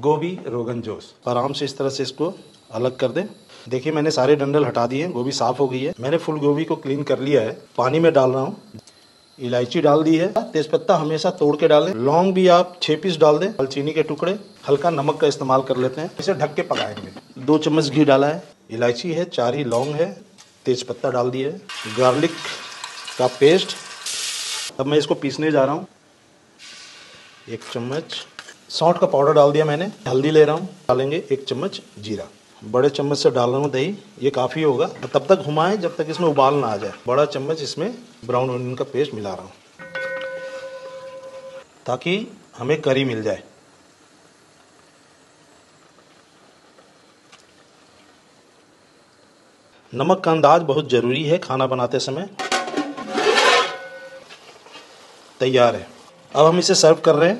गोभी, रोगन जोश। आराम से इस तरह से इसको अलग कर दें। देखिए, मैंने सारे डंडल हटा दिए हैं, गोभी साफ़ हो गई है। मैंने फुल गोभी को क्लीन कर लिया है। पानी में डाल रहा हूँ। इलायची डाल दी है। तेजपत्ता हमेशा तोड़ के डालें। लौंग भी आप छह पीस डाल दें। दालचीनी के टुकड़े। हल्का नमक का इस्तेमाल कर लेते हैं। इसे ढक के पकाएँगे। दो चम्मच घी डाला है। इलायची है, चार ही लौंग है। तेजपत्ता डाल दिए गार्लिक का पेस्ट। अब मैं इसको पीसने जा रहा हूँ। एक चम्मच। सौंठ का पाउडर डाल दिया मैंने। हल्दी ले रहा हूँ, डालेंगे एक चम्मच जीरा। बड़े चम्मच से डाल रहा हूँ दही, ये काफ़ी होगा। तब तक घुमाएँ जब तक इसमें उबाल ना आ जाए। बड़ा चम्मच इसमें ब्राउन ऑनियन का पेस्ट मिला रहा हूँ। ताकि हमें करी मिल जाए। नमक का अंदाज बहुत ज़रूरी है खाना बनाते समय। तैयार है। अब हम इसे सर्व कर रहे हैं।